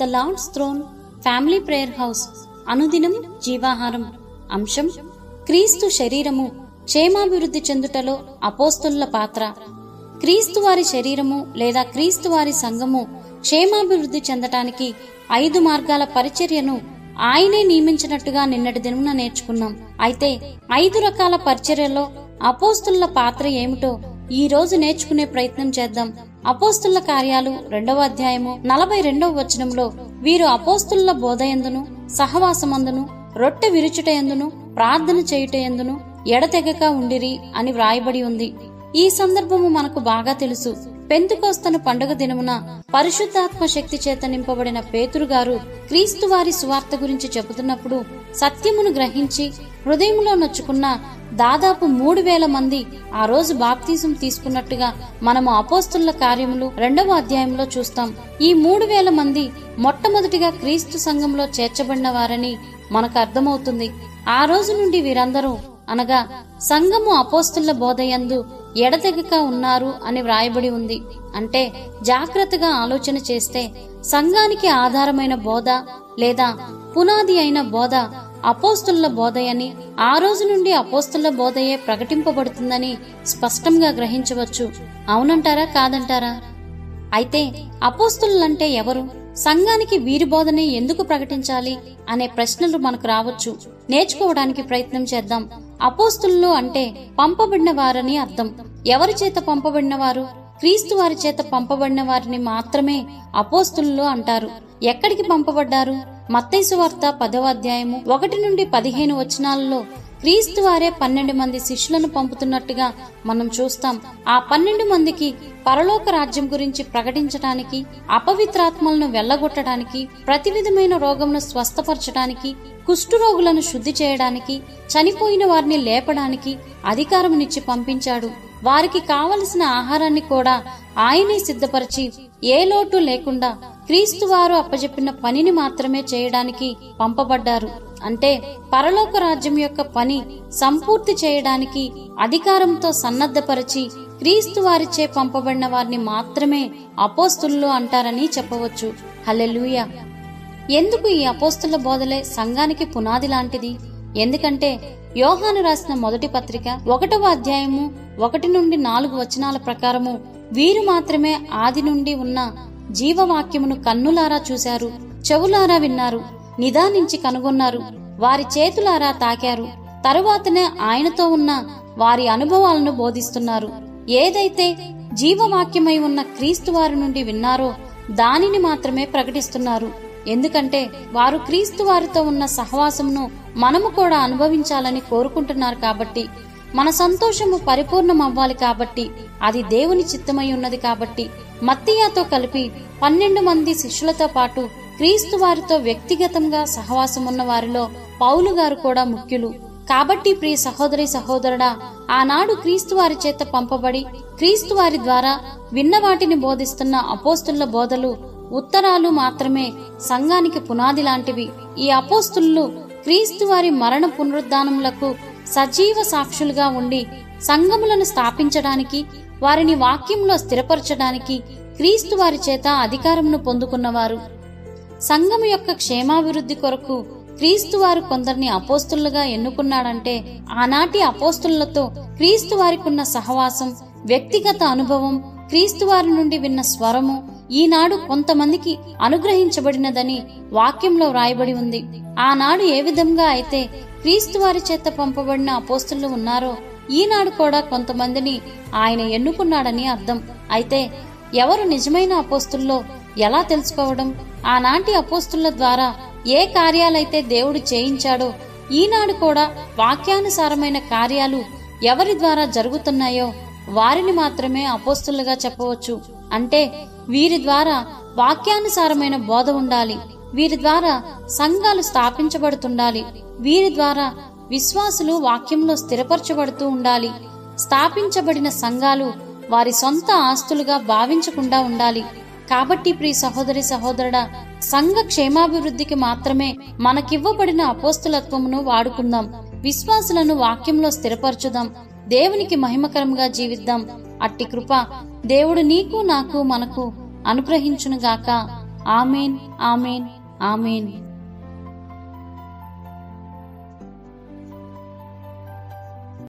The Lord's throne family prayer house అనుదినం జీవాహారం అంశం క్రీస్తు శరీరము క్షేమాభివృద్ధి చెందుటలో అపోస్తుల పాత్ర. క్రీస్తు వారి శరీరము లేదా క్రీస్తు వారి సంఘము క్షేమాభివృద్ధి చెందటానికి ఐదు మార్గాల పరిచర్యను ఆయనే నియమించినట్టుగా నిన్నటి దినమున నేర్చుకున్నాం. అయితే ఐదు రకాల పరిచర్యలో అపోస్తుల పాత్ర ఏమిటో ఈ రోజు నేర్చుకునే ప్రయత్నం చేద్దాం. అపోస్తుల కార్యాలు రెండవ అధ్యాయము నలభై రెండవ వచనంలో వీరు అపోస్తుల బోధయందును సహవాసమందును రొట్టె విరుచుటయందును ప్రార్థన చేయుటయందును ఎడతెగక ఉండిరి అని వ్రాయబడి ఉంది. ఈ సందర్భము మనకు బాగా తెలుసు. పెంతుకోస్తను పండుగ దినమున పరిశుద్ధాత్మ శక్తి చేత నింపబడిన పేతురు గారు క్రీస్తు వారి సువార్త గురించి చెబుతున్నప్పుడు సత్యమును గ్రహించి హృదయంలో నొచ్చుకున్న దాదాపు మూడు వేల మంది ఆ రోజు బాప్తీసం తీసుకున్నట్టుగా మనము అపోస్తుల కార్యములు రెండవ అధ్యాయంలో చూస్తాం. ఈ మూడు వేల మంది మొట్టమొదటిగా క్రీస్తు సంఘంలో చేర్చబడిన వారని మనకు అర్థమవుతుంది. ఆ రోజు నుండి వీరందరూ అనగా సంఘము అపోస్తుల బోధయందు ఎడతెగక ఉన్నారు అని వ్రాయబడి ఉంది. అంటే జాగ్రత్తగా ఆలోచన చేస్తే సంఘానికి ఆధారమైన బోధ లేదా పునాది అయిన బోధ అపోస్తుల బోధయని ఆ రోజు నుండి అపోస్తుల బోధయే ప్రకటింపబడుతుందని స్పష్టంగా గ్రహించవచ్చు. అవునంటారా? కాదంటారా? అయితే అపోస్తులంటే ఎవరు? సంఘానికి వీరి బోధనే ఎందుకు ప్రకటించాలి అనే ప్రశ్నలు మనకు రావచ్చు. నేర్చుకోవడానికి ప్రయత్నం చేద్దాం. అపోస్తులు అంటే పంపబడిన వారని అర్థం. ఎవరి చేత పంపబడిన వారు క్రీస్తు వారి చేత పంపబడిన వారిని మాత్రమే అపోస్తులు అంటారు. ఎక్కడికి పంపబడ్డారు? మత్తైసు వార్త పదవ అధ్యాయము ఒకటి నుండి పదిహేను వచనాలలో క్రీస్తు వారే పన్నెండు మంది శిష్యులను పంపుతున్నట్టుగా మనం చూస్తాం. ఆ పన్నెండు మందికి పరలోక రాజ్యం గురించి ప్రకటించడానికి అపవిత్రాత్మలను వెళ్ళగొట్టడానికి ప్రతి విధమైన రోగంను స్వస్థపరచడానికి కుష్ఠురోగులను శుద్ధి చేయడానికి చనిపోయిన వారిని లేపడానికి అధికారమునిచ్చి పంపించాడు. వారికి కావలసిన ఆహారాన్ని కూడా ఆయనే సిద్ధపరిచి ఏ లోటు లేకుండా క్రీస్తు వారు అప్పజెప్పిన పనిని మాత్రమే చేయడానికి పంపబడ్డారు. అంటే పరలోక రాజ్యం యొక్క పని సంపూర్తి చేయడానికి అధికారంతో సన్నద్ధపరిచి క్రీస్తు వారిచే పంపబడిన వారిని మాత్రమే అపోస్తులు అంటారని చెప్పవచ్చు. హల్లెలూయా! ఎందుకు ఈ అపోస్తుల బోధలే సంఘానికి పునాది లాంటిది? ఎందుకంటే యోహాను రాసిన మొదటి పత్రిక ఒకటవ అధ్యాయము ఒకటి నుండి నాలుగు వచనాల ప్రకారము వీరు మాత్రమే ఆది నుండి ఉన్న జీవవాక్యమును కన్నులారా చూశారు చెవులారా విన్నారు నిదానించి కనుగొన్నారు వారి చేతులారా తాకారు తరువాతనే ఆయనతో ఉన్న వారి అనుభవాలను బోధిస్తున్నారు. ఏదైతే జీవవాక్యమై ఉన్న క్రీస్తు వారి నుండి విన్నారో దానిని మాత్రమే ప్రకటిస్తున్నారు. ఎందుకంటే వారు క్రీస్తు వారితో ఉన్న సహవాసమును మనము కూడా అనుభవించాలని కోరుకుంటున్నారు కాబట్టి మన సంతోషము పరిపూర్ణమవ్వాలి కాబట్టి అది దేవుని చిత్తమై ఉన్నది కాబట్టి మత్తియాతో కలిపి పన్నెండు మంది శిష్యులతో పాటు క్రీస్తు వారితో వ్యక్తిగతంగా సహవాసమున్న వారిలో పౌలు గారు కూడా ముఖ్యులు. కాబట్టి ప్రియ సహోదరి సహోదరుడా ఆనాడు క్రీస్తు వారి చేత పంపబడి క్రీస్తు వారి ద్వారా విన్న వాటిని బోధిస్తున్న అపోస్తుల బోధలు ఉత్తరాలు మాత్రమే. సంఘానికి పునాది లాంటివి. ఈ అపోస్తులు క్రీస్తు వారి మరణ పునరుద్ధానములకు సజీవ సాక్షులుగా ఉండి సంఘములను స్థాపించడానికి వారిని వాక్యంలో స్థిరపరచడానికి క్రీస్తు వారి చేత అధికారమును పొందుకున్నవారు. సంఘము యొక్క క్షేమాభివృద్ధి కొరకు క్రీస్తు వారు కొందరిని అపోస్తులుగా ఎన్నుకున్నాడంటే ఆనాటి అపోస్తులతో క్రీస్తు వారికున్న సహవాసం వ్యక్తిగత అనుభవం క్రీస్తు వారి నుండి విన్న స్వరము ఈనాడు కొంతమందికి అనుగ్రహించబడినదని వాక్యంలో వ్రాయబడి ఉంది. ఆనాడు ఏ విధంగా అయితే క్రీస్తు వారి చేత పంపబడిన అపోస్తులు ఉన్నారో ఈనాడు కూడా కొంతమందిని ఆయన ఎన్నుకున్నాడని అర్థం. అయితే ఎవరు నిజమైన అపోస్తుల్లో ఎలా తెలుసుకోవడం? ఆనాటి అపోస్తుల ద్వారా ఏ కార్యాలైతే దేవుడు చేయించాడో ఈనాడు కూడా వాక్యానుసారమైన కార్యాలు ఎవరి ద్వారా జరుగుతున్నాయో వారిని మాత్రమే అపోస్తులుగా చెప్పవచ్చు. అంటే వీరి ద్వారా వాక్యానుసారమైన బోధ ఉండాలి. వీరి ద్వారా సంఘాలు స్థాపించబడుతుండాలి. వీరి ద్వారా విశ్వాసులు వాక్యంలో స్థిరపరచబడుతూ ఉండాలి. స్థాపించబడిన సంఘాలు వారి సొంత ఆస్తులుగా భావించకుండా ఉండాలి. కాబట్టి ప్రియ సహోదరి సహోదరుడా సంఘ క్షేమాభివృద్ధికి మాత్రమే మనకివ్వబడిన అపోస్తులత్వమును వాడుకుందాం. విశ్వాసులను వాక్యంలో స్థిరపరచుదాం. దేవునికి మహిమకరంగా జీవిద్దాం. అట్టి కృప దేవుడు నీకు నాకు మనకు అనుగ్రహించునుగాక. Amen amen amen.